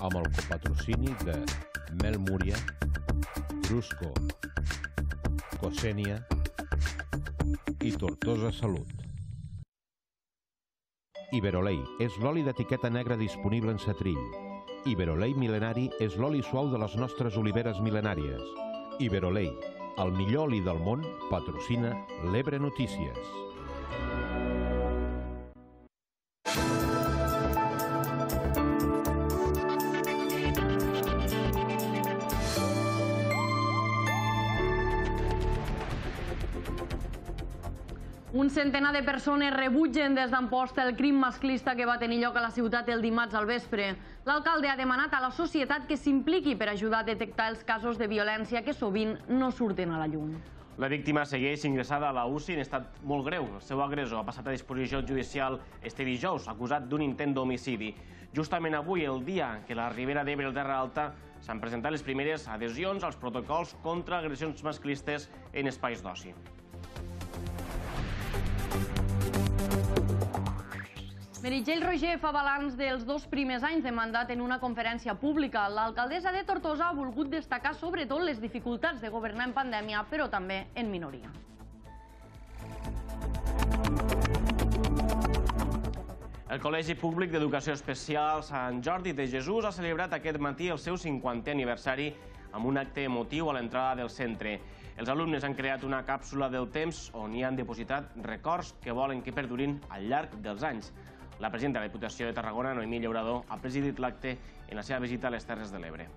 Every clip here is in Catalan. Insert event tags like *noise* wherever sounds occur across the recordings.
amb el copatrocini de Mel Múria, Brusco, Cosènia i Tortosa Salut. Iberolei és l'oli d'etiqueta negra disponible en setrill. Iberolei mil·lenari és l'oli suau de les nostres oliveres mil·lenàries. Iberolei, el millor oli del món, patrocina l'Ebre Notícies. Centenar de persones rebutgen des d'Amposta el crim masclista que va tenir lloc a la ciutat el dimarts al vespre. L'alcalde ha demanat a la societat que s'impliqui per ajudar a detectar els casos de violència que sovint no surten a la llum. La víctima segueix ingressada a la UCI en estat molt greu. El seu agressor ha passat a disposició judicial este dijous, acusat d'un intent d'homicidi. Justament avui, el dia que la Ribera d'Ebre i el Terra Alta s'han presentat les primeres adhesions als protocols contra agressions masclistes en espais d'oci. Meritxell Roger fa balanç dels dos primers anys de mandat en una conferència pública. L'alcaldessa de Tortosa ha volgut destacar sobretot les dificultats de governar en pandèmia, però també en minoria. El Col·legi Públic d'Educació Especial Sant Jordi de Jesús ha celebrat aquest matí el seu 50è aniversari amb un acte emotiu a l'entrada del centre. Els alumnes han creat una càpsula del temps on hi han depositat records que volen que perdurin al llarg dels anys. La presidenta de la Diputació de Tarragona, Noemí Llaurador, ha presidit l'acte en la seva visita a les Terres de l'Ebre.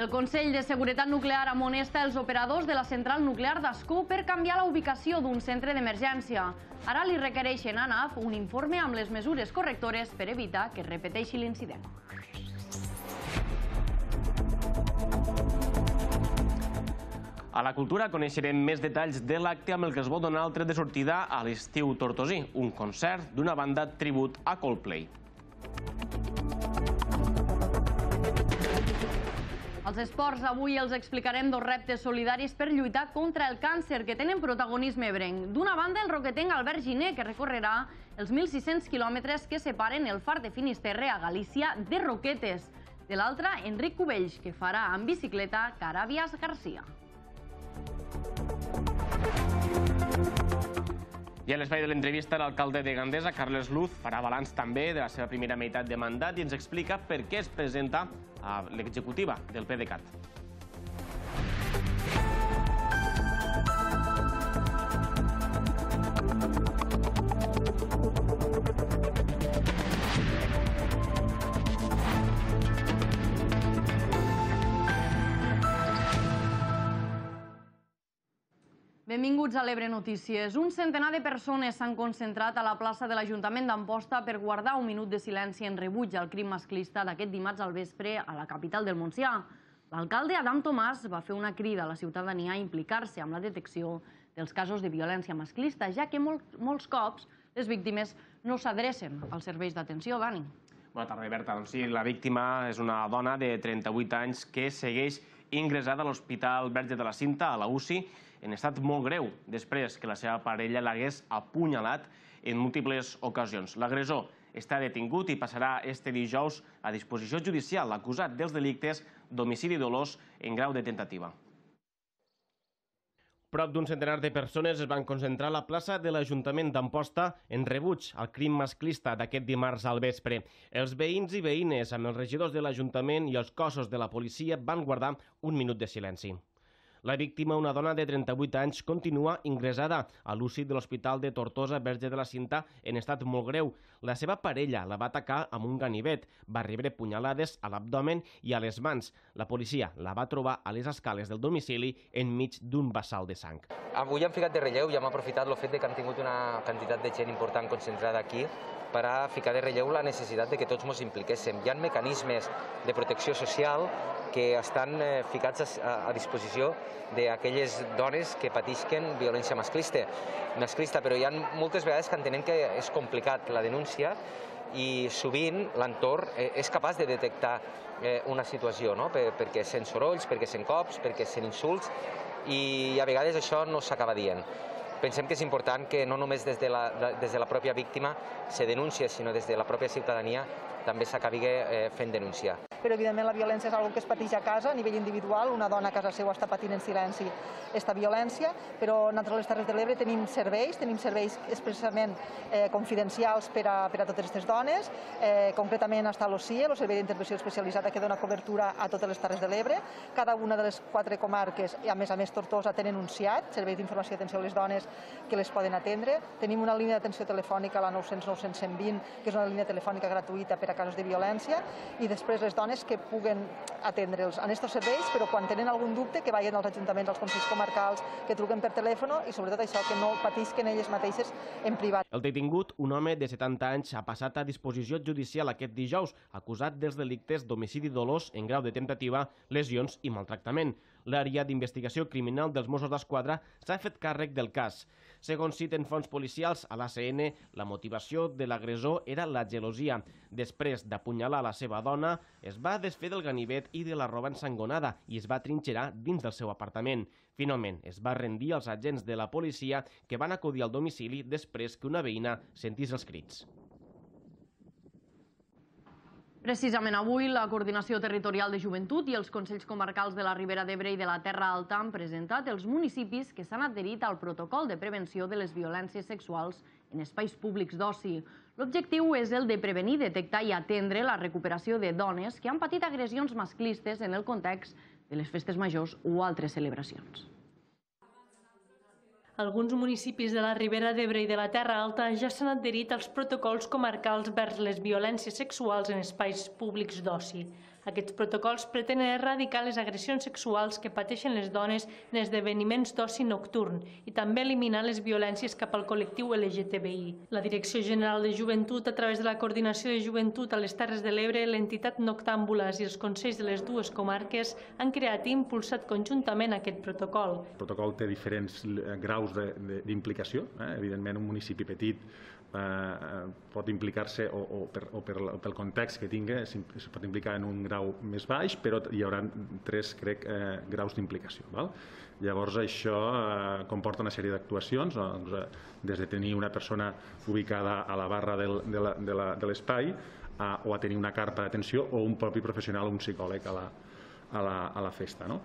El Consell de Seguretat Nuclear amonesta els operadors de la central nuclear d'Ascó per canviar la ubicació d'un centre d'emergència. Ara li requereixen a NAF un informe amb les mesures correctores per evitar que es repeteixi l'incident. A la cultura coneixerem més detalls de l'acte amb el que es vol donar el tret de sortida a l'estiu tortosí, un concert d'una banda tribut a Coldplay. Als esports avui els explicarem dos reptes solidaris per lluitar contra el càncer que tenen protagonisme ebrenc. D'una banda, el roquetenc Albert Giner, que recorrerà els 1.600 quilòmetres que separen el far de Finisterre a Galícia de Roquetes. De l'altra, Enric Cubells, que farà en bicicleta Carabias Garcia. I a l'espai de l'entrevista, l'alcalde de Gandesa, Carles Luz, farà balanç també de la seva primera meitat de mandat i ens explica per què es presenta a l'executiva del PDeCAT. Benvinguts a l'Ebre Notícies. Un centenar de persones s'han concentrat a la plaça de l'Ajuntament d'Amposta per guardar un minut de silenci en rebuig al crim masclista d'aquest dimarts al vespre a la capital del Montsià. L'alcalde Adam Tomàs va fer una crida a la ciutadania a implicar-se amb la detecció dels casos de violència masclista, ja que mol molts cops les víctimes no s'adrecen als serveis d'atenció, Dani. Bona tarda, Berta. Doncs sí, la víctima és una dona de 38 anys que segueix ingressada a l'Hospital Verge de la Cinta, a la UCI, en estat molt greu, després que la seva parella l'hagués apunyalat en múltiples ocasions. L'agressor està detingut i passarà este dijous a disposició judicial acusat dels delictes d'homicidi dolós en grau de tentativa. Prop d'un centenar de persones es van concentrar a la plaça de l'Ajuntament d'Amposta en rebuig al crim masclista d'aquest dimarts al vespre. Els veïns i veïnes amb els regidors de l'Ajuntament i els cossos de la policia van guardar un minut de silenci. La víctima, una dona de 38 anys, continua ingressada a l'UCI de l'Hospital de Tortosa Verge de la Cinta en estat molt greu. La seva parella la va atacar amb un ganivet, va rebre punyalades a l'abdomen i a les mans. La policia la va trobar a les escales del domicili enmig d'un bassal de sang. Avui hem ficat de relleu i hem aprofitat el fet de que han tingut una quantitat de gent important concentrada aquí per a ficar de relleu la necessitat de que tots ens impliquéssim. Hi ha mecanismes de protecció social que estan eh, ficats a, disposició d'aquelles dones que patisquen violència masclista, masclista, però hi ha moltes vegades que entenem que és complicat la denúncia i sovint l'entorn eh, és capaç de detectar eh, una situació, no? Per, perquè sent sorolls, perquè sent cops, perquè sent insults, i a vegades això no s'acaba dient. Pensem que és important que no només des de la, des de la pròpia víctima se denuncia, sinó des de la pròpia ciutadania també s'acabi eh, fent denunciar però evidentment la violència és una que es pateix a casa, a nivell individual, una dona a casa seva està patint en silenci aquesta violència, però nosaltres a les Terres de l'Ebre tenim serveis, tenim serveis expressament eh, confidencials per a, per a totes aquestes dones, eh, concretament està l'OCIE, el Servei d'Intervenció Especialitzada, que dona cobertura a totes les Terres de l'Ebre. Cada una de les quatre comarques, a més a més Tortosa, tenen un CIAT, Servei d'Informació i Atenció a les Dones, que les poden atendre. Tenim una línia d'atenció telefònica, la 900 900 120, que és una línia telefònica gratuïta per a casos de violència, i després les dones que puguen atendre'ls en aquests serveis, però quan tenen algun dubte que vagin als ajuntaments, als consells comarcals, que truquen per telèfon i sobretot això, que no patisquen elles mateixes en privat. El detingut, un home de 70 anys, ha passat a disposició judicial aquest dijous, acusat dels delictes d'homicidi dolós en grau de tentativa, lesions i maltractament. L'àrea d'investigació criminal dels Mossos d'Esquadra s'ha fet càrrec del cas. Segons citen fons policials a l'ACN, la motivació de l'agressor era la gelosia. Després d'apunyalar la seva dona, es va desfer del ganivet i de la roba ensangonada i es va trinxerar dins del seu apartament. Finalment, es va rendir als agents de la policia que van acudir al domicili després que una veïna sentís els crits. Precisament avui, la Coordinació Territorial de Joventut i els Consells Comarcals de la Ribera d'Ebre i de la Terra Alta han presentat els municipis que s'han adherit al protocol de prevenció de les violències sexuals en espais públics d'oci. L'objectiu és el de prevenir, detectar i atendre la recuperació de dones que han patit agressions masclistes en el context de les festes majors o altres celebracions. Alguns municipis de la Ribera d'Ebre i de la Terra Alta ja s'han adherit als protocols comarcals vers les violències sexuals en espais públics d'oci. Aquests protocols pretenen erradicar les agressions sexuals que pateixen les dones en esdeveniments d'oci nocturn i també eliminar les violències cap al col·lectiu LGTBI. La Direcció General de Joventut, a través de la Coordinació de Joventut a les Terres de l'Ebre, l'entitat Noctàmbules i els consells de les dues comarques han creat i impulsat conjuntament aquest protocol. El protocol té diferents eh, graus d'implicació. Eh? Evidentment, un municipi petit eh, pot implicar-se o, per, o, per, pel context que tingui es pot implicar en un grau més baix, però hi haurà tres, crec, eh, graus d'implicació. Llavors això eh, comporta una sèrie d'actuacions, doncs, eh, des de tenir una persona ubicada a la barra del, de l'espai o a tenir una carta d'atenció o un propi professional un psicòleg a la, a la, a la festa. No?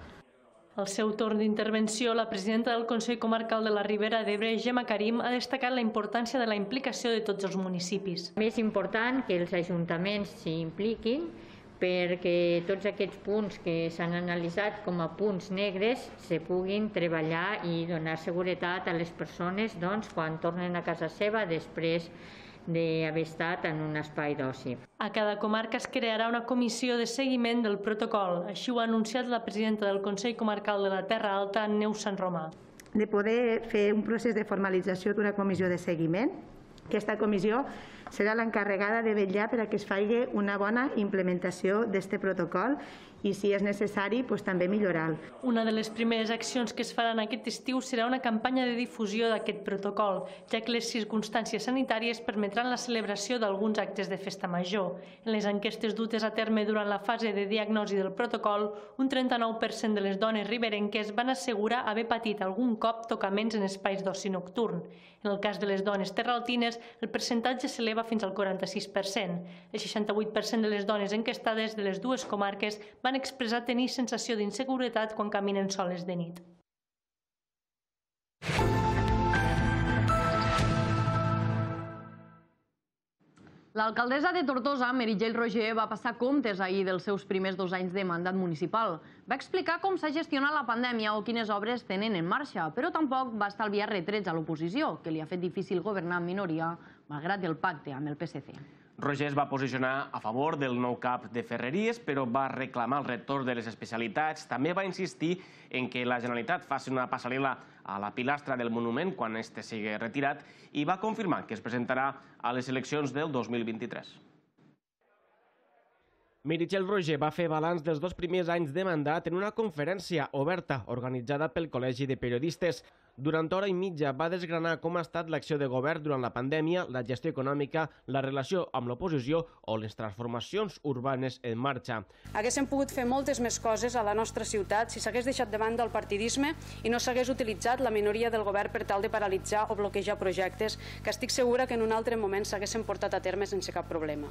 Al seu torn d'intervenció, la presidenta del Consell Comarcal de la Ribera d'Ebre, Gemma Karim, ha destacat la importància de la implicació de tots els municipis. És important que els ajuntaments s'hi impliquin perquè tots aquests punts que s'han analitzat com a punts negres se puguin treballar i donar seguretat a les persones doncs, quan tornen a casa seva després d'haver estat en un espai d'oci. A cada comarca es crearà una comissió de seguiment del protocol. Així ho ha anunciat la presidenta del Consell Comarcal de la Terra Alta, Neus Sant Romà. De poder fer un procés de formalització d'una comissió de seguiment. Aquesta comissió serà l'encarregada de vetllar per a que es faci una bona implementació d'aquest protocol i si és necessari doncs, també millorar-lo. Una de les primeres accions que es faran aquest estiu serà una campanya de difusió d'aquest protocol, ja que les circumstàncies sanitàries permetran la celebració d'alguns actes de festa major. En les enquestes dutes a terme durant la fase de diagnosi del protocol, un 39% de les dones riberenques van assegurar haver patit algun cop tocaments en espais d'oci nocturn. En el cas de les dones terraltines, el percentatge s'eleva fins al 46%. El 68% de les dones enquestades de les dues comarques van van expressar tenir sensació d'inseguretat quan caminen soles de nit. L'alcaldessa de Tortosa, Meritxell Roger, va passar comptes ahir dels seus primers dos anys de mandat municipal. Va explicar com s'ha gestionat la pandèmia o quines obres tenen en marxa, però tampoc va estalviar retrets a l'oposició, que li ha fet difícil governar en minoria, malgrat el pacte amb el PSC. Roger es va posicionar a favor del nou cap de Ferreries, però va reclamar el retorn de les especialitats. També va insistir en que la Generalitat faci una passarel·la a la pilastra del monument quan este sigui retirat i va confirmar que es presentarà a les eleccions del 2023. Meritxell Roger va fer balanç dels dos primers anys de mandat en una conferència oberta organitzada pel Col·legi de Periodistes. Durant hora i mitja va desgranar com ha estat l'acció de govern durant la pandèmia, la gestió econòmica, la relació amb l'oposició o les transformacions urbanes en marxa. Haguéssim pogut fer moltes més coses a la nostra ciutat si s'hagués deixat de banda el partidisme i no s'hagués utilitzat la minoria del govern per tal de paralitzar o bloquejar projectes que estic segura que en un altre moment s'haguessin portat a terme sense cap problema.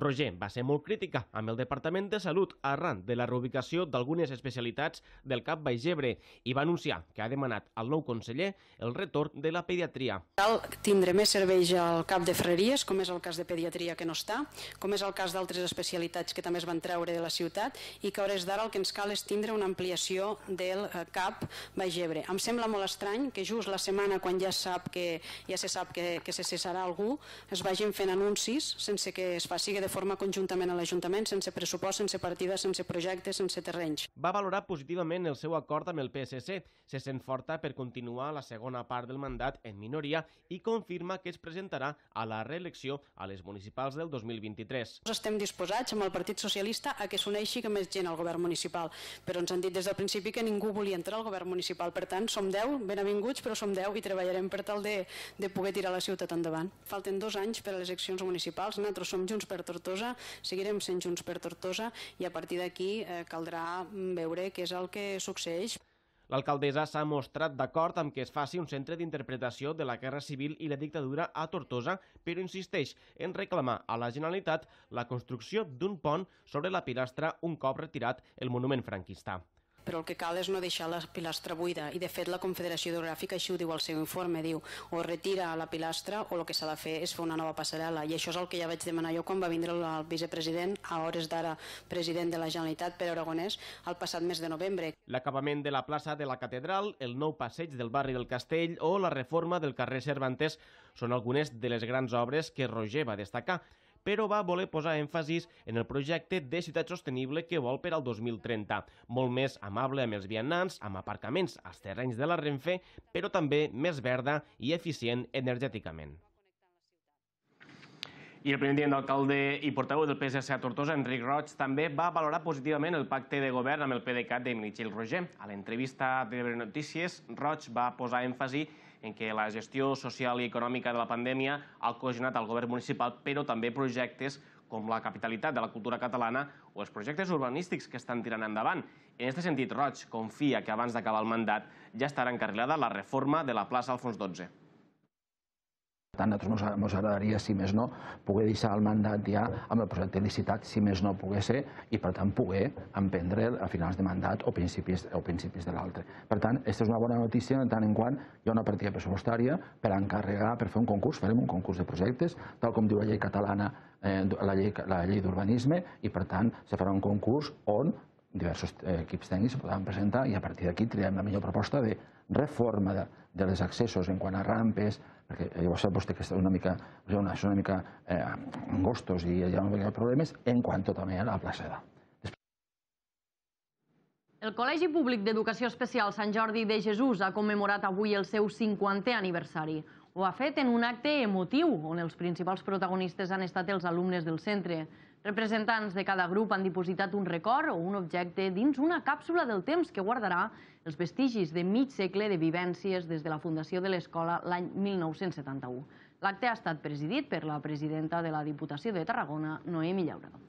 Roger va ser molt crítica amb el Departament de Salut arran de la reubicació d'algunes especialitats del CAP Baix-Ebre i va anunciar que ha demanat al nou conseller el retorn de la pediatria. Cal tindre més serveis al CAP de Ferreries, com és el cas de pediatria que no està, com és el cas d'altres especialitats que també es van treure de la ciutat i que a hores d'ara el que ens cal és tindre una ampliació del eh, CAP Baix-Ebre. Em sembla molt estrany que just la setmana quan ja sap que ja se sap que, que se cessarà algú es vagin fent anuncis sense que es faci de forma conjuntament a l'Ajuntament, sense pressupost, sense partida, sense projectes, sense terrenys. Va valorar positivament el seu acord amb el PSC, se sent forta per continuar la segona part del mandat en minoria i confirma que es presentarà a la reelecció a les municipals del 2023. Estem disposats amb el Partit Socialista a que s'uneixi que més gent al govern municipal, però ens han dit des del principi que ningú volia entrar al govern municipal. Per tant, som 10, benvinguts, però som 10 i treballarem per tal de, de poder tirar la ciutat endavant. Falten dos anys per a les eleccions municipals, nosaltres som Junts per Tortosa, seguirem sent Junts per Tortosa i a partir d'aquí eh, caldrà veure què és el que succeeix. L'alcaldessa s'ha mostrat d'acord amb que es faci un centre d'interpretació de la Guerra Civil i la dictadura a Tortosa, però insisteix en reclamar a la Generalitat la construcció d'un pont sobre la pilastra un cop retirat el monument franquista però el que cal és no deixar la pilastra buida. I de fet la Confederació Hidrogràfica així ho diu al seu informe, diu o retira la pilastra o el que s'ha de fer és fer una nova passarel·la. I això és el que ja vaig demanar jo quan va vindre el vicepresident a hores d'ara president de la Generalitat per Aragonès el passat mes de novembre. L'acabament de la plaça de la Catedral, el nou passeig del barri del Castell o la reforma del carrer Cervantes són algunes de les grans obres que Roger va destacar però va voler posar èmfasis en el projecte de ciutat sostenible que vol per al 2030, molt més amable amb els vianants, amb aparcaments als terrenys de la Renfe, però també més verda i eficient energèticament. I el primer d'alcalde i portaveu del PSC a Tortosa, Enric Roig, també va valorar positivament el pacte de govern amb el PDeCAT de Michel Roger. A l'entrevista de Notícies, Roig va posar èmfasi en què la gestió social i econòmica de la pandèmia ha cohesionat el govern municipal, però també projectes com la capitalitat de la cultura catalana o els projectes urbanístics que estan tirant endavant. En aquest sentit, Roig confia que abans d'acabar el mandat ja estarà encarrilada la reforma de la plaça Alfons XII tant, a nosaltres ens agradaria, si més no, poder deixar el mandat ja amb el projecte licitat, si més no pogués ser, i per tant poder emprendre a finals de mandat o principis, o principis de l'altre. Per tant, aquesta és una bona notícia tant en quant hi ha una partida pressupostària per encarregar, per fer un concurs, farem un concurs de projectes, tal com diu la llei catalana, eh, la llei, la llei d'urbanisme, i per tant se farà un concurs on diversos eh, equips tècnics se podran presentar i a partir d'aquí triarem la millor proposta de reforma de, de les accessos en quant a rampes, perquè llavors sap vostè que és una mica, una, una mica eh, angostos i hi ha de problemes en quant també a la plaça. El Col·legi Públic d'Educació Especial Sant Jordi de Jesús ha commemorat avui el seu 50è aniversari. Ho ha fet en un acte emotiu, on els principals protagonistes han estat els alumnes del centre. Representants de cada grup han dipositat un record o un objecte dins una càpsula del temps que guardarà els vestigis de mig segle de vivències des de la fundació de l'escola l'any 1971. L'acte ha estat presidit per la presidenta de la Diputació de Tarragona, Noemi Llaurador.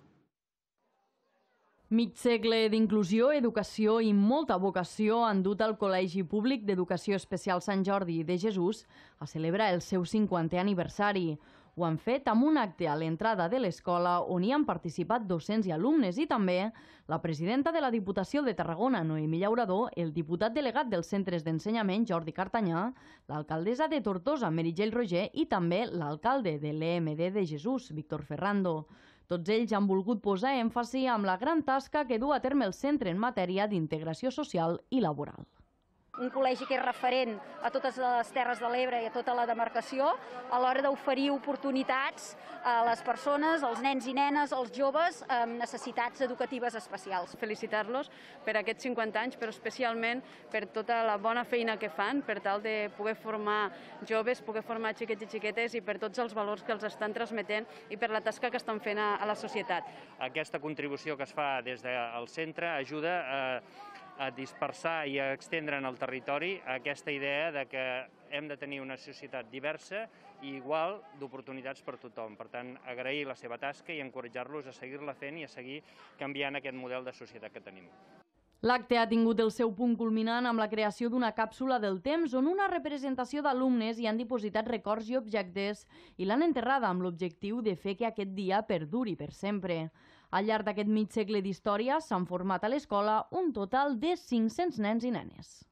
Mig segle d'inclusió, educació i molta vocació han dut al Col·legi Públic d'Educació Especial Sant Jordi de Jesús a celebrar el seu 50è aniversari. Ho han fet amb un acte a l'entrada de l'escola on hi han participat docents i alumnes i també la presidenta de la Diputació de Tarragona, Noemi Llaurador, el diputat delegat dels centres d'ensenyament, Jordi Cartanyà, l'alcaldessa de Tortosa, Meritxell Roger, i també l'alcalde de l'EMD de Jesús, Víctor Ferrando. Tots ells han volgut posar èmfasi amb la gran tasca que du a terme el centre en matèria d'integració social i laboral. Un col·legi que és referent a totes les Terres de l'Ebre i a tota la demarcació, a l'hora d'oferir oportunitats a les persones, als nens i nenes, als joves amb necessitats educatives especials. Felicitar-los per aquests 50 anys, però especialment per tota la bona feina que fan per tal de poder formar joves, poder formar xiquets i xiquetes i per tots els valors que els estan transmetent i per la tasca que estan fent a, a la societat. Aquesta contribució que es fa des del centre ajuda a a dispersar i a extendre en el territori aquesta idea de que hem de tenir una societat diversa i igual d'oportunitats per tothom. Per tant, agrair la seva tasca i encoratjar-los a seguir-la fent i a seguir canviant aquest model de societat que tenim. L'acte ha tingut el seu punt culminant amb la creació d'una càpsula del temps on una representació d'alumnes hi han dipositat records i objectes i l'han enterrada amb l'objectiu de fer que aquest dia perduri per sempre. Al llarg d'aquest mig segle d'història s'han format a l'escola un total de 500 nens i nenes.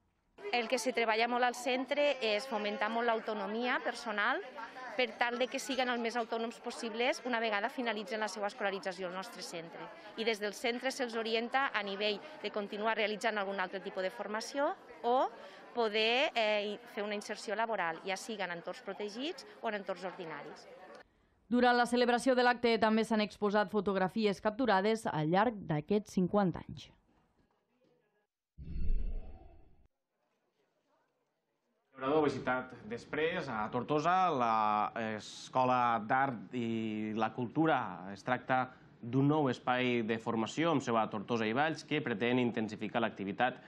El que se treballa molt al centre és fomentar molt l'autonomia personal per tal de que siguin el més autònoms possibles una vegada finalitzen la seva escolarització al nostre centre. I des del centre se'ls orienta a nivell de continuar realitzant algun altre tipus de formació o poder eh, fer una inserció laboral, ja siguin en entorns protegits o en entorns ordinaris. Durant la celebració de l'acte també s'han exposat fotografies capturades al llarg d'aquests 50 anys. L'orador ha visitat després a Tortosa l'Escola d'Art i la Cultura. Es tracta d'un nou espai de formació amb seu a Tortosa i Valls que pretén intensificar l'activitat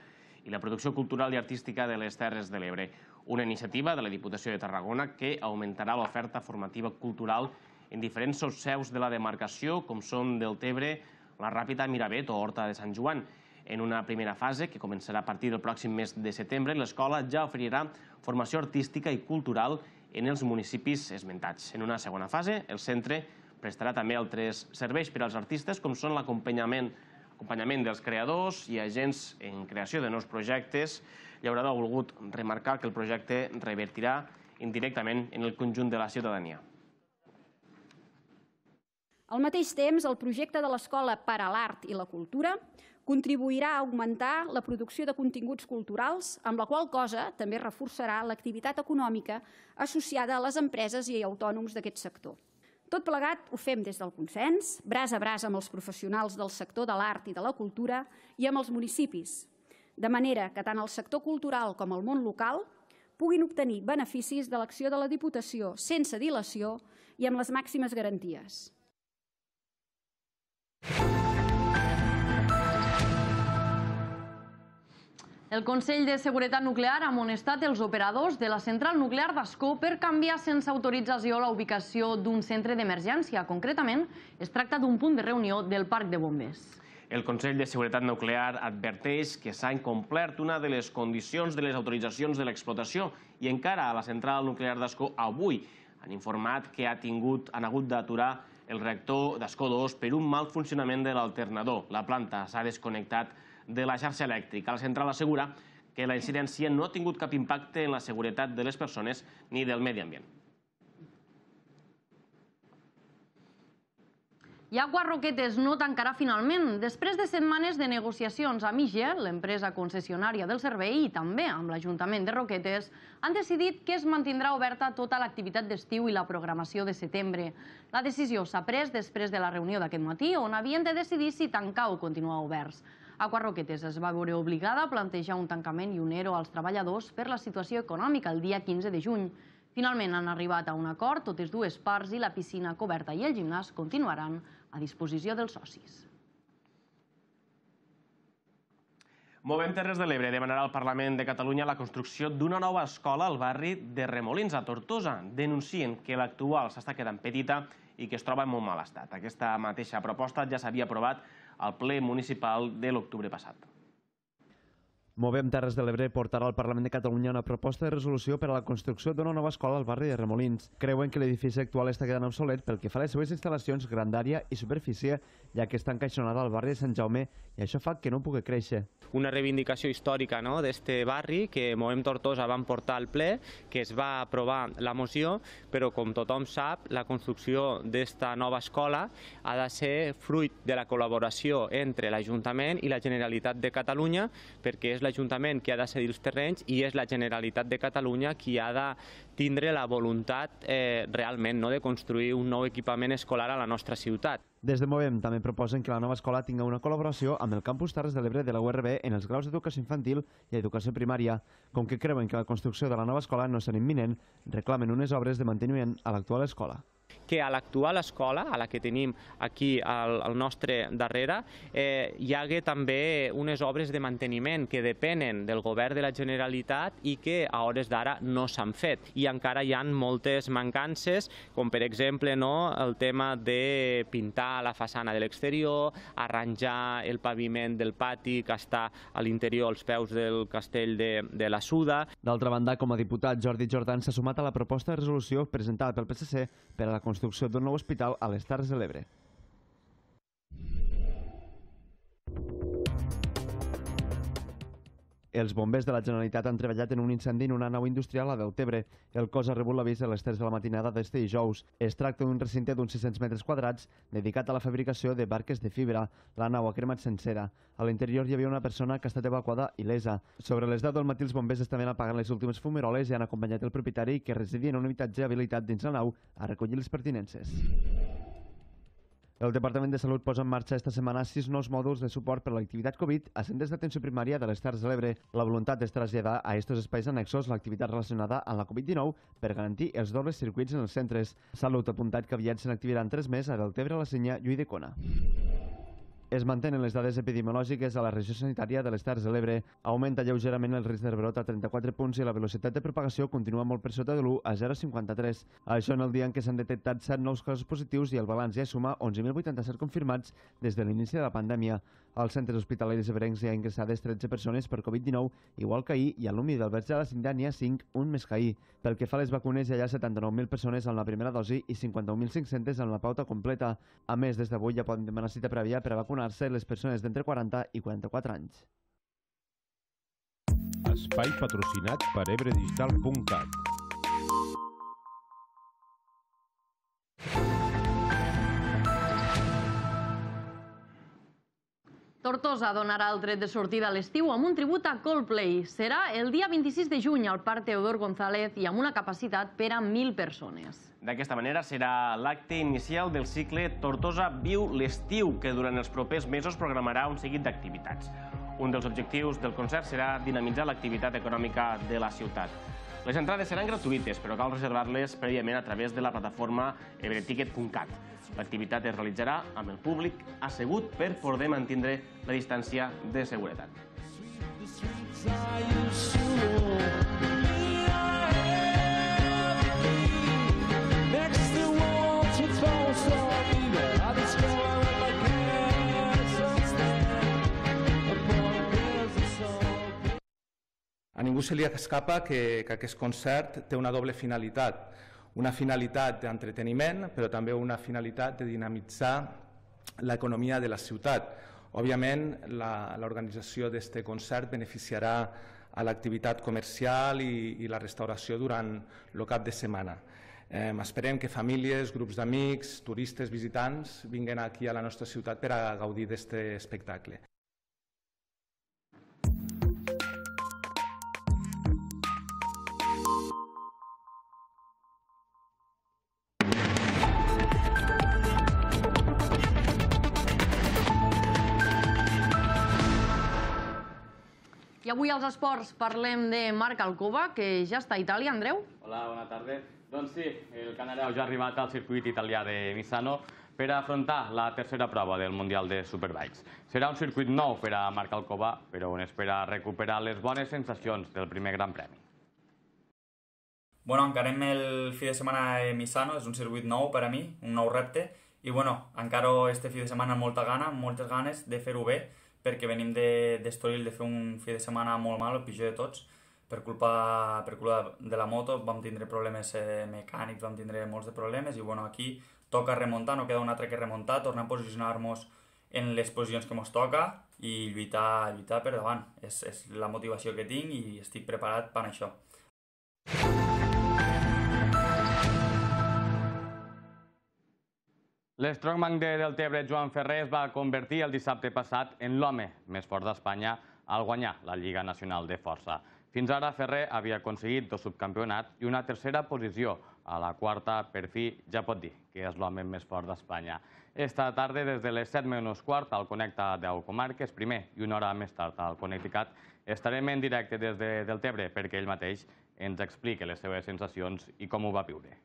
i la producció cultural i artística de les Terres de l'Ebre. Una iniciativa de la Diputació de Tarragona que augmentarà l'oferta formativa cultural en diferents seus de la demarcació, com són del Tebre, la Ràpita, Miravet o Horta de Sant Joan. En una primera fase, que començarà a partir del pròxim mes de setembre, l'escola ja oferirà formació artística i cultural en els municipis esmentats. En una segona fase, el centre prestarà també altres serveis per als artistes, com són l'acompanyament acompanyament dels creadors i agents en creació de nous projectes. Llaurador ha volgut remarcar que el projecte revertirà indirectament en el conjunt de la ciutadania. Al mateix temps, el projecte de l'Escola per a l'Art i la Cultura contribuirà a augmentar la producció de continguts culturals, amb la qual cosa també reforçarà l'activitat econòmica associada a les empreses i autònoms d'aquest sector. Tot plegat ho fem des del consens, braç a braç amb els professionals del sector de l'art i de la cultura i amb els municipis, de manera que tant el sector cultural com el món local puguin obtenir beneficis de l'acció de la Diputació sense dilació i amb les màximes garanties. El Consell de Seguretat Nuclear ha amonestat els operadors de la central nuclear d'Ascó per canviar sense autorització la ubicació d'un centre d'emergència. Concretament, es tracta d'un punt de reunió del Parc de Bombers. El Consell de Seguretat Nuclear adverteix que s'ha incomplert una de les condicions de les autoritzacions de l'explotació i encara a la central nuclear d'Ascó avui han informat que ha tingut, han hagut d'aturar el reactor d'Escó 2 per un mal funcionament de l'alternador. La planta s'ha desconnectat de la xarxa elèctrica. La central assegura que la incidència no ha tingut cap impacte en la seguretat de les persones ni del medi ambient. I Aqua Roquetes no tancarà finalment. Després de setmanes de negociacions amb IGE, l'empresa concessionària del servei, i també amb l'Ajuntament de Roquetes, han decidit que es mantindrà oberta tota l'activitat d'estiu i la programació de setembre. La decisió s'ha pres després de la reunió d'aquest matí, on havien de decidir si tancar o continuar oberts. Roquetes es va veure obligada a plantejar un tancament i un ERO als treballadors per la situació econòmica el dia 15 de juny. Finalment han arribat a un acord, totes dues parts i la piscina coberta i el gimnàs continuaran a disposició dels socis. Movem Terres de l'Ebre demanarà al Parlament de Catalunya la construcció d'una nova escola al barri de Remolins, a Tortosa. Denuncien que l'actual s'està quedant petita i que es troba en molt mal estat. Aquesta mateixa proposta ja s'havia aprovat al ple municipal de l'octubre passat. Movem Terres de l'Ebre portarà al Parlament de Catalunya una proposta de resolució per a la construcció d'una nova escola al barri de Remolins. Creuen que l'edifici actual està quedant obsolet pel que fa a les seves instal·lacions, grandària i superfície, ja que està encaixonada al barri de Sant Jaume i això fa que no pugui créixer. Una reivindicació històrica no, d'este barri que Movem Tortosa van portar al ple, que es va aprovar la moció, però com tothom sap, la construcció d'esta nova escola ha de ser fruit de la col·laboració entre l'Ajuntament i la Generalitat de Catalunya perquè és la l'Ajuntament qui ha de cedir els terrenys i és la Generalitat de Catalunya qui ha de tindre la voluntat eh, realment no, de construir un nou equipament escolar a la nostra ciutat. Des de Movem també proposen que la nova escola tinga una col·laboració amb el campus Terres de l'Ebre de la URB en els graus d'educació infantil i educació primària. Com que creuen que la construcció de la nova escola no serà imminent, reclamen unes obres de manteniment a l'actual escola que a l'actual escola, a la que tenim aquí al, nostre darrere, eh, hi hagué també unes obres de manteniment que depenen del govern de la Generalitat i que a hores d'ara no s'han fet. I encara hi han moltes mancances, com per exemple no, el tema de pintar la façana de l'exterior, arranjar el paviment del pati que està a l'interior als peus del castell de, de la Suda. D'altra banda, com a diputat, Jordi Jordan s'ha sumat a la proposta de resolució presentada pel PSC per a la construcció construcció d'un nou hospital a les Terres de l'Ebre. Els bombers de la Generalitat han treballat en un incendi en una nau industrial a Deltebre. El cos ha rebut l'avís a les 3 de la matinada d'este dijous. Es tracta d'un recinte d'uns 600 metres quadrats dedicat a la fabricació de barques de fibra. La nau ha cremat sencera. A l'interior hi havia una persona que ha estat evacuada il·lesa. Sobre les 10 del matí els bombers estaven apagant les últimes fumeroles i han acompanyat el propietari que residia en un habitatge habilitat dins la nau a recollir les pertinences. El Departament de Salut posa en marxa esta setmana sis nous mòduls de suport per a l'activitat Covid a centres d'atenció primària de les Terres de l'Ebre. La voluntat és traslladar a estos espais annexos l'activitat relacionada amb la Covid-19 per garantir els dobles circuits en els centres. Salut ha apuntat que aviat se n'activiran tres més a Deltebre, la Senya, Llull de Cona. Es mantenen les dades epidemiològiques a la regió sanitària de les Terres de l'Ebre. Augmenta lleugerament el risc de rebrot a 34 punts i la velocitat de propagació continua molt per sota de l'1 a 0,53. Això en el dia en què s'han detectat 7 nous casos positius i el balanç ja suma 11.087 confirmats des de l'inici de la pandèmia. Als centres hospitalaris ebrencs hi ha ingressades 13 persones per Covid-19, igual que ahir, i a l'UMI del Verge de la Cinta n'hi ha 5, un més que ahir. Pel que fa a les vacunes, hi ha 79.000 persones amb la primera dosi i 51.500 amb la pauta completa. A més, des d'avui ja poden demanar cita prèvia per a vacunar-se les persones d'entre 40 i 44 anys. Espai patrocinat per ebredigital.cat. Tortosa donarà el dret de sortida a l'estiu amb un tribut a Coldplay. Serà el dia 26 de juny al Parc Teodor González i amb una capacitat per a 1.000 persones. D'aquesta manera serà l'acte inicial del cicle Tortosa Viu l'estiu, que durant els propers mesos programarà un seguit d'activitats. Un dels objectius del concert serà dinamitzar l'activitat econòmica de la ciutat. Les entrades seran gratuïtes, però cal reservar-les prèviament a través de la plataforma ebreticket.cat. L'activitat es realitzarà amb el públic assegut per poder mantindre la distància de seguretat. A ningú se li escapa que, que aquest concert té una doble finalitat. Una finalitat d'entreteniment, però també una finalitat de dinamitzar l'economia de la ciutat. Òbviament, l'organització d'aquest concert beneficiarà a l'activitat comercial i, i la restauració durant el cap de setmana. Eh, esperem que famílies, grups d'amics, turistes, visitants vinguin aquí a la nostra ciutat per a gaudir d'aquest espectacle. I avui als esports parlem de Marc Alcova, que ja està a Itàlia. Andreu? Hola, bona tarda. Doncs sí, el Canareu ja ha arribat al circuit italià de Misano per afrontar la tercera prova del Mundial de Superbikes. Serà un circuit nou per a Marc Alcova, però on espera recuperar les bones sensacions del primer Gran Premi. Bueno, encarem el fi de setmana de Misano, és un circuit nou per a mi, un nou repte, i bueno, encaro este fi de setmana amb molta gana, amb moltes ganes de fer-ho bé, perquè venim d'Estoril de, de fer un fi de setmana molt mal, el pitjor de tots, per culpa, per culpa de la moto vam tindre problemes eh, mecànics, vam tindre molts de problemes i bueno, aquí toca remuntar, no queda un altre que remuntar, tornar a posicionar-nos en les posicions que ens toca i lluitar, lluitar per davant. És, és la motivació que tinc i estic preparat per això. L'estrongman de Deltebre, Joan Ferrer, es va convertir el dissabte passat en l'home més fort d'Espanya al guanyar la Lliga Nacional de Força. Fins ara, Ferrer havia aconseguit dos subcampionats i una tercera posició. A la quarta, per fi, ja pot dir que és l'home més fort d'Espanya. Esta tarda, des de les 7 menys quart, al Connecta 10 Comarques, primer, i una hora més tard al Connecticut, estarem en directe des de Deltebre perquè ell mateix ens expliqui les seves sensacions i com ho va viure.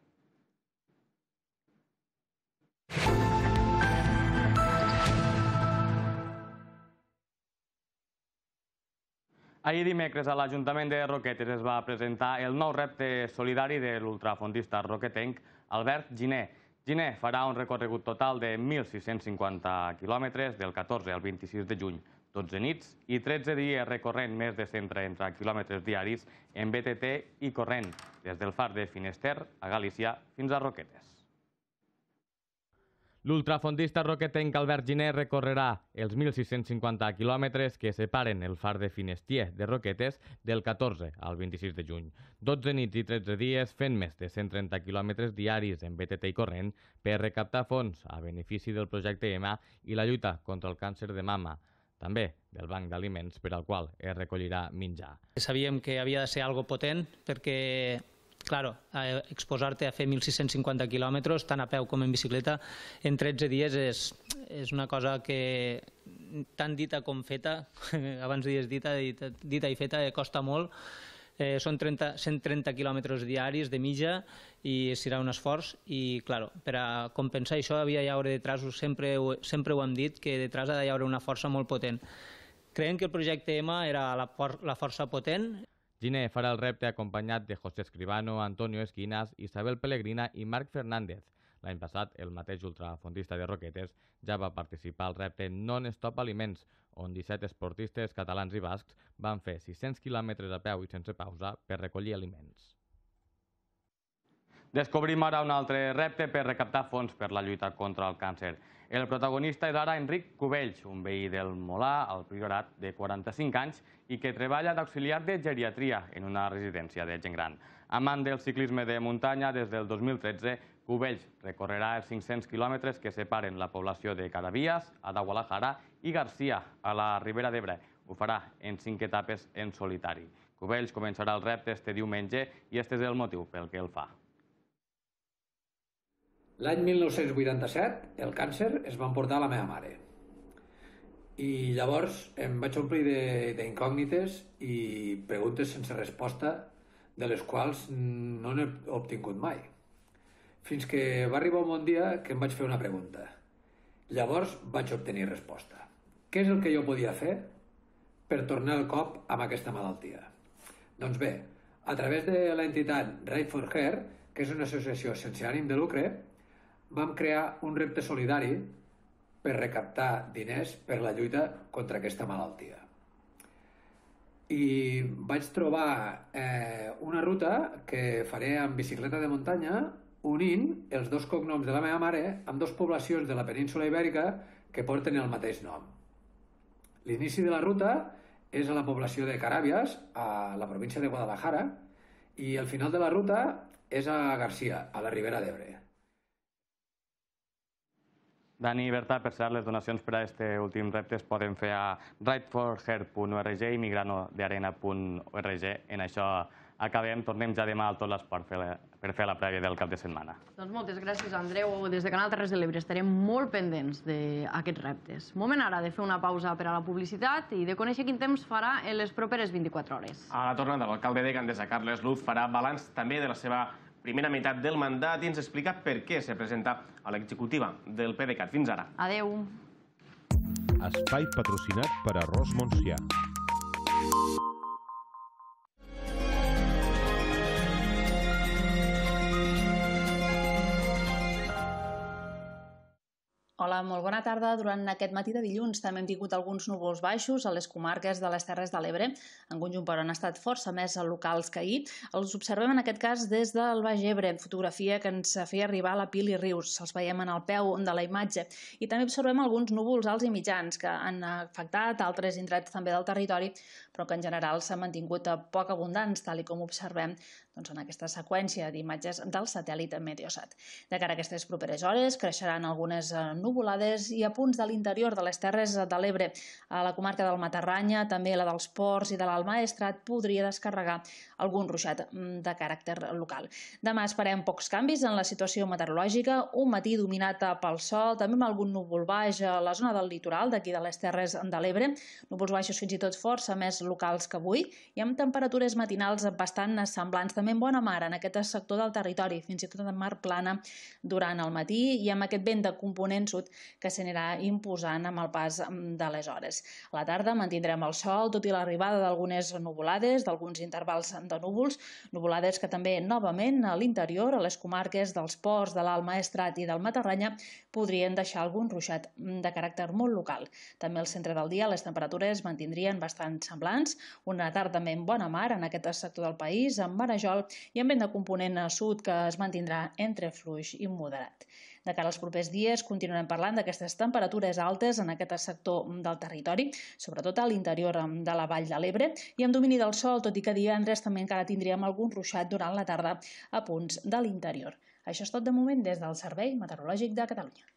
Ahir dimecres a l'Ajuntament de Roquetes es va presentar el nou repte solidari de l'ultrafondista roquetenc Albert Giné. Giné farà un recorregut total de 1.650 quilòmetres del 14 al 26 de juny, 12 nits i 13 dies recorrent més de 130 quilòmetres diaris en BTT i corrent, des del far de Finester a Galícia fins a Roquetes. L'ultrafondista roquetenc Albert Giner recorrerà els 1.650 quilòmetres que separen el far de Finestier de Roquetes del 14 al 26 de juny. 12 nits i 13 dies fent més de 130 quilòmetres diaris en BTT i corrent per recaptar fons a benefici del projecte EMA i la lluita contra el càncer de mama també del banc d'aliments per al qual es recollirà menjar. Sabíem que havia de ser algo potent perquè Claro, exposar-te a fer 1.650 quilòmetres, tant a peu com en bicicleta, en 13 dies és, és una cosa que tan dita com feta, *laughs* abans dies dita, dita, dita i feta, costa molt. Eh, són 30, 130 quilòmetres diaris de mitja i serà un esforç i, claro, per a compensar això havia d'haver detrás, sempre, sempre ho hem dit, que detrás ha d'haver una força molt potent. Creiem que el projecte EMA era la, la força potent, Gine farà el repte acompanyat de José Escribano, Antonio Esquinas, Isabel Pellegrina i Marc Fernández. L'any passat, el mateix ultrafondista de Roquetes ja va participar al repte Non-Stop Aliments, on 17 esportistes catalans i bascs van fer 600 quilòmetres a peu i sense pausa per recollir aliments. Descobrim ara un altre repte per recaptar fons per la lluita contra el càncer. El protagonista és ara Enric Cubells, un veí del Molà, al Priorat, de 45 anys, i que treballa d'auxiliar de geriatria en una residència de gent gran. Amant del ciclisme de muntanya, des del 2013, Cubells recorrerà els 500 quilòmetres que separen la població de Cadavías, a Dagualajara i Garcia, a la Ribera d'Ebre. Ho farà en cinc etapes en solitari. Cubells començarà el repte este diumenge i este és el motiu pel que el fa. L'any 1987 el càncer es va emportar a la meva mare. I llavors em vaig omplir d'incògnites i preguntes sense resposta de les quals no n'he obtingut mai. Fins que va arribar un bon dia que em vaig fer una pregunta. Llavors vaig obtenir resposta. Què és el que jo podia fer per tornar el cop amb aquesta malaltia? Doncs bé, a través de l'entitat Right for Her, que és una associació sense ànim de lucre, vam crear un repte solidari per recaptar diners per la lluita contra aquesta malaltia. I vaig trobar eh, una ruta que faré amb bicicleta de muntanya unint els dos cognoms de la meva mare amb dues poblacions de la península ibèrica que porten el mateix nom. L'inici de la ruta és a la població de Caràbies, a la província de Guadalajara, i el final de la ruta és a Garcia, a la Ribera d'Ebre. Dani i Berta, per cert, les donacions per a aquest últim repte es poden fer a rightforher.org i migranodearena.org. En això acabem. Tornem ja demà al tot l'esport per fer la prèvia del cap de setmana. Doncs moltes gràcies, Andreu. Des de Canal Terres de l'Ebre estarem molt pendents d'aquests reptes. Moment ara de fer una pausa per a la publicitat i de conèixer quin temps farà en les properes 24 hores. A la tornada, l'alcalde de Gandesa, Carles Luz, farà balanç també de la seva primera meitat del mandat i ens explica per què se presenta a l'executiva del PDeCAT. Fins ara. Adeu. Espai patrocinat per Arròs Montsià. Hola, molt bona tarda. Durant aquest matí de dilluns també hem tingut alguns núvols baixos a les comarques de les Terres de l'Ebre, en conjunt però han estat força més locals que ahir. Els observem en aquest cas des del Baix Ebre, fotografia que ens feia arribar la Pili Rius. Els veiem en el peu de la imatge. I també observem alguns núvols alts i mitjans que han afectat altres indrets també del territori, però que en general s'han mantingut poc abundants, tal com observem doncs, en aquesta seqüència d'imatges del satèl·lit Meteosat. De cara a aquestes properes hores creixeran algunes nuvolades i a punts de l'interior de les Terres de l'Ebre. A la comarca del Matarranya, també la dels Ports i de l'Alt Maestrat, podria descarregar algun ruixat mm, de caràcter local. Demà esperem pocs canvis en la situació meteorològica, un matí dominat pel sol, també amb algun núvol baix a la zona del litoral d'aquí de les Terres de l'Ebre, núvols baixos fins i tot força més locals que avui i amb temperatures matinals bastant semblants també en bona mar en aquest sector del territori, fins i tot en mar plana durant el matí i amb aquest vent de component sud que s'anirà imposant amb el pas de les hores. A la tarda mantindrem el sol, tot i l'arribada d'algunes nuvolades, d'alguns intervals de núvols, nuvolades que també novament a l'interior, a les comarques dels ports, de l'Alt Maestrat i del Matarranya, podrien deixar algun ruixat de caràcter molt local. També al centre del dia les temperatures mantindrien bastant semblants, una tarda també en bona mar en aquest sector del país, amb marejol i amb vent de component sud que es mantindrà entre fluix i moderat. De cara als propers dies continuarem parlant d'aquestes temperatures altes en aquest sector del territori, sobretot a l'interior de la Vall de l'Ebre, i amb domini del sol, tot i que divendres també encara tindríem algun ruixat durant la tarda a punts de l'interior. Això és tot de moment des del Servei Meteorològic de Catalunya.